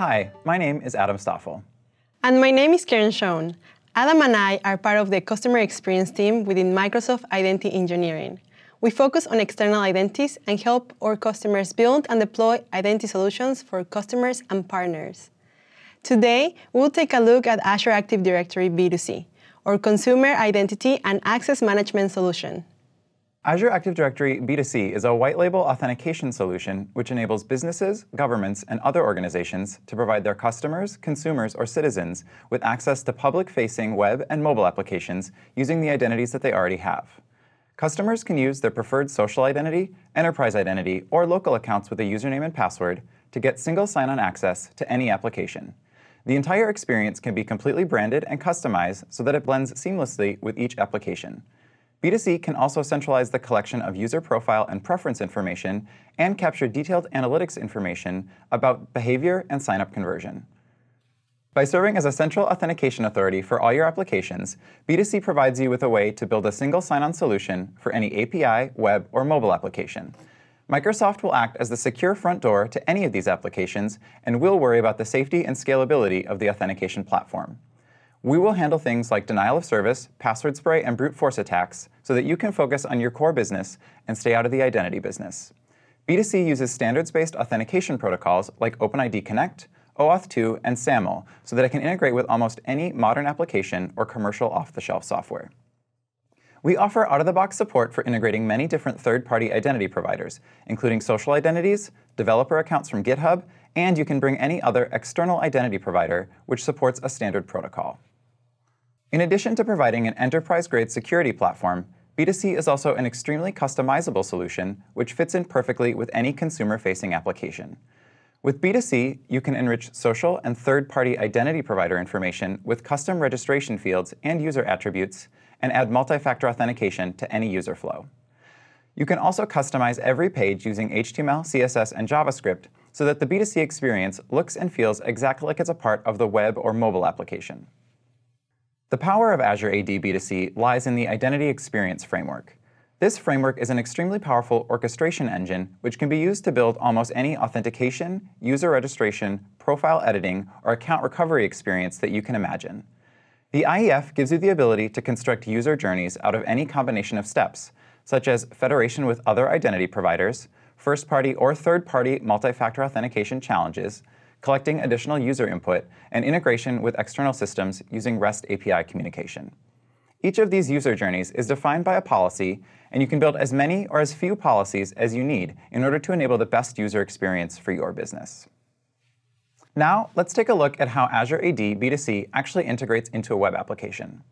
Hi, my name is Adam Stoffel. And my name is Karen Schoen. Adam and I are part of the customer experience team within Microsoft Identity Engineering. We focus on external identities and help our customers build and deploy identity solutions for customers and partners. Today, we'll take a look at Azure Active Directory B2C, our consumer identity and access management solution. Azure Active Directory B2C is a white label authentication solution which enables businesses, governments, and other organizations to provide their customers, consumers, or citizens with access to public-facing web and mobile applications using the identities that they already have. Customers can use their preferred social identity, enterprise identity, or local accounts with a username and password to get single sign-on access to any application. The entire experience can be completely branded and customized so that it blends seamlessly with each application. B2C can also centralize the collection of user profile and preference information and capture detailed analytics information about behavior and sign-up conversion. By serving as a central authentication authority for all your applications, B2C provides you with a way to build a single sign-on solution for any API, web, or mobile application. Microsoft will act as the secure front door to any of these applications and will worry about the safety and scalability of the authentication platform. We will handle things like denial of service, password spray, and brute force attacks so that you can focus on your core business and stay out of the identity business. B2C uses standards-based authentication protocols like OpenID Connect, OAuth 2, and SAML so that it can integrate with almost any modern application or commercial off-the-shelf software. We offer out-of-the-box support for integrating many different third-party identity providers, including social identities, developer accounts from GitHub, and you can bring any other external identity provider which supports a standard protocol. In addition to providing an enterprise-grade security platform, B2C is also an extremely customizable solution which fits in perfectly with any consumer-facing application. With B2C, you can enrich social and third-party identity provider information with custom registration fields and user attributes and add multi-factor authentication to any user flow. You can also customize every page using HTML, CSS, and JavaScript so that the B2C experience looks and feels exactly like it's a part of the web or mobile application. The power of Azure AD B2C lies in the Identity Experience Framework. This framework is an extremely powerful orchestration engine which can be used to build almost any authentication, user registration, profile editing, or account recovery experience that you can imagine. The IEF gives you the ability to construct user journeys out of any combination of steps, such as federation with other identity providers, first-party or third-party multi-factor authentication challenges, collecting additional user input, and integration with external systems using REST API communication. Each of these user journeys is defined by a policy, and you can build as many or as few policies as you need in order to enable the best user experience for your business. Now, let's take a look at how Azure AD B2C actually integrates into a web application.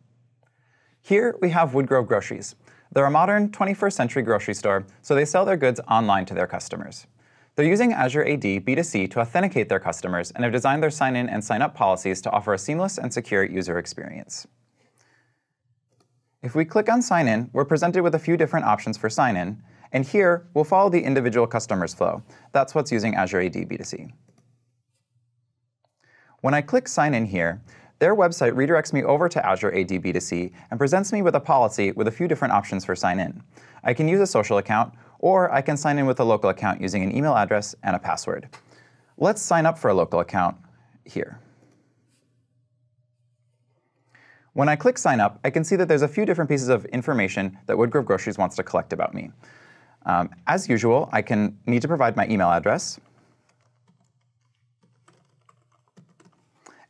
Here we have Woodgrove Groceries. They're a modern 21st century grocery store, so they sell their goods online to their customers. They're using Azure AD B2C to authenticate their customers and have designed their sign-in and sign-up policies to offer a seamless and secure user experience. If we click on Sign In, we're presented with a few different options for sign-in, and here we'll follow the individual customer's flow. That's what's using Azure AD B2C. When I click Sign In here, their website redirects me over to Azure AD B2C and presents me with a policy with a few different options for sign in. I can use a social account, or I can sign in with a local account using an email address and a password. Let's sign up for a local account here. When I click Sign Up, I can see that there's a few different pieces of information that Woodgrove Groceries wants to collect about me. Um, as usual, I can need to provide my email address,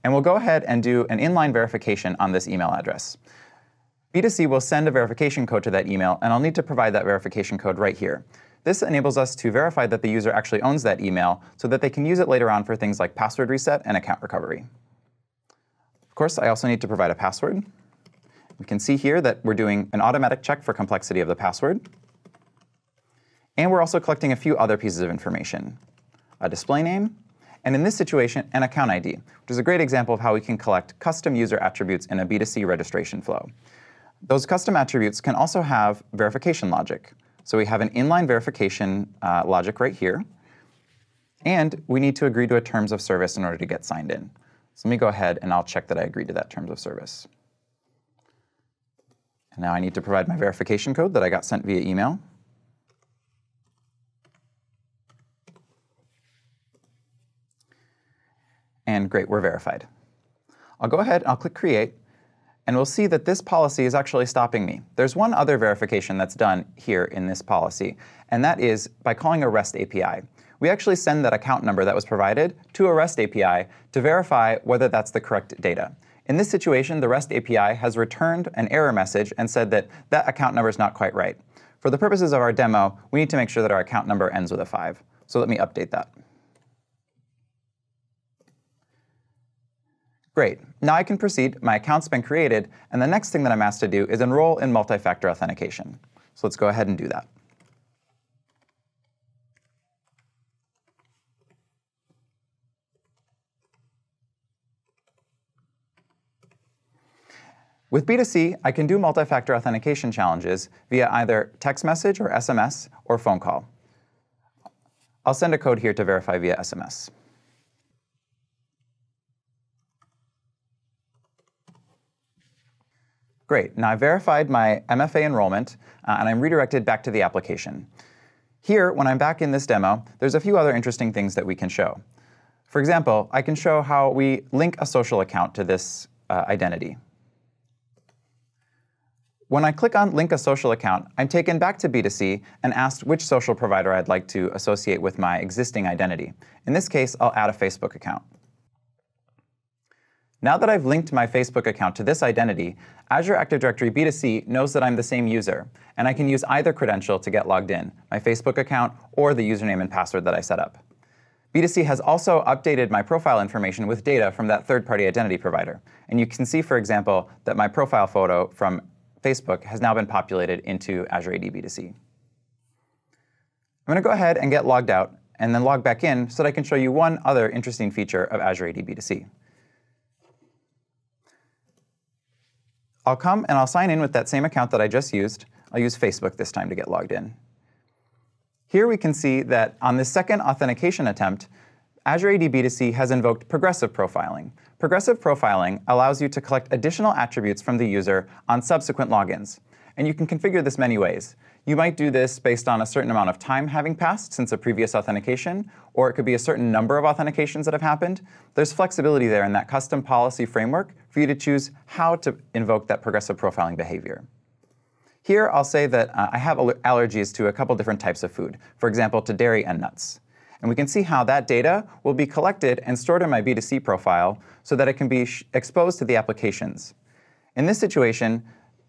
And we'll go ahead and do an inline verification on this email address. B2C will send a verification code to that email, and I'll need to provide that verification code right here. This enables us to verify that the user actually owns that email so that they can use it later on for things like password reset and account recovery. Of course, I also need to provide a password. We can see here that we're doing an automatic check for complexity of the password. And we're also collecting a few other pieces of information. A display name, and in this situation, an account ID, which is a great example of how we can collect custom user attributes in a B2C registration flow. Those custom attributes can also have verification logic. So we have an inline verification uh, logic right here, and we need to agree to a terms of service in order to get signed in. So let me go ahead and I'll check that I agree to that terms of service. And now I need to provide my verification code that I got sent via email. And great, we're verified. I'll go ahead I'll click Create, and we'll see that this policy is actually stopping me. There's one other verification that's done here in this policy, and that is by calling a REST API. We actually send that account number that was provided to a REST API to verify whether that's the correct data. In this situation, the REST API has returned an error message and said that that account number is not quite right. For the purposes of our demo, we need to make sure that our account number ends with a 5. So let me update that. Great. Now I can proceed. My account's been created, and the next thing that I'm asked to do is enroll in multi-factor authentication. So let's go ahead and do that. With B2C, I can do multi-factor authentication challenges via either text message or SMS or phone call. I'll send a code here to verify via SMS. Great, now I've verified my MFA enrollment, uh, and I'm redirected back to the application. Here, when I'm back in this demo, there's a few other interesting things that we can show. For example, I can show how we link a social account to this uh, identity. When I click on Link a Social Account, I'm taken back to B2C and asked which social provider I'd like to associate with my existing identity. In this case, I'll add a Facebook account. Now that I've linked my Facebook account to this identity, Azure Active Directory B2C knows that I'm the same user, and I can use either credential to get logged in, my Facebook account or the username and password that I set up. B2C has also updated my profile information with data from that third-party identity provider. And you can see, for example, that my profile photo from Facebook has now been populated into Azure AD B2C. I'm going to go ahead and get logged out and then log back in so that I can show you one other interesting feature of Azure AD B2C. I'll come and I'll sign in with that same account that I just used. I'll use Facebook this time to get logged in. Here we can see that on the second authentication attempt, Azure AD B2C has invoked progressive profiling. Progressive profiling allows you to collect additional attributes from the user on subsequent logins. And you can configure this many ways. You might do this based on a certain amount of time having passed since a previous authentication, or it could be a certain number of authentications that have happened. There's flexibility there in that custom policy framework for you to choose how to invoke that progressive profiling behavior. Here, I'll say that uh, I have allergies to a couple different types of food, for example, to dairy and nuts. And we can see how that data will be collected and stored in my B2C profile so that it can be exposed to the applications. In this situation,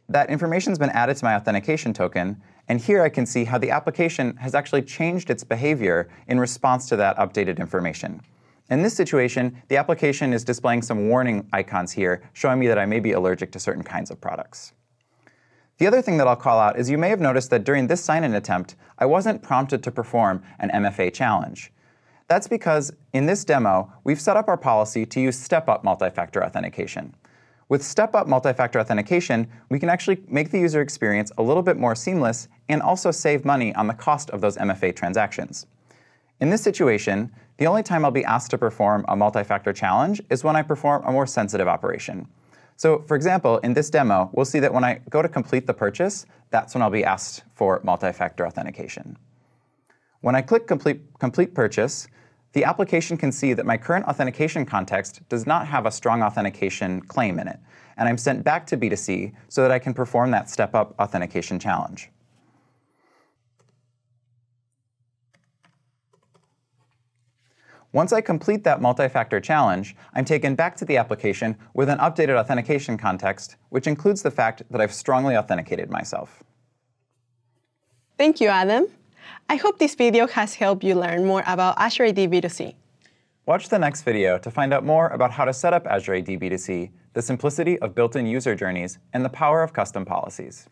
that information has been added to my authentication token, and here I can see how the application has actually changed its behavior in response to that updated information. In this situation, the application is displaying some warning icons here, showing me that I may be allergic to certain kinds of products. The other thing that I'll call out is you may have noticed that during this sign-in attempt, I wasn't prompted to perform an MFA challenge. That's because in this demo, we've set up our policy to use step-up multi-factor authentication. With step-up multi-factor authentication, we can actually make the user experience a little bit more seamless and also save money on the cost of those MFA transactions. In this situation, the only time I'll be asked to perform a multi-factor challenge is when I perform a more sensitive operation. So for example, in this demo, we'll see that when I go to complete the purchase, that's when I'll be asked for multi-factor authentication. When I click complete, complete purchase, the application can see that my current authentication context does not have a strong authentication claim in it, and I'm sent back to B2C so that I can perform that step-up authentication challenge. Once I complete that multi-factor challenge, I'm taken back to the application with an updated authentication context, which includes the fact that I've strongly authenticated myself. Thank you, Adam. I hope this video has helped you learn more about Azure AD B2C. Watch the next video to find out more about how to set up Azure AD B2C, the simplicity of built-in user journeys, and the power of custom policies.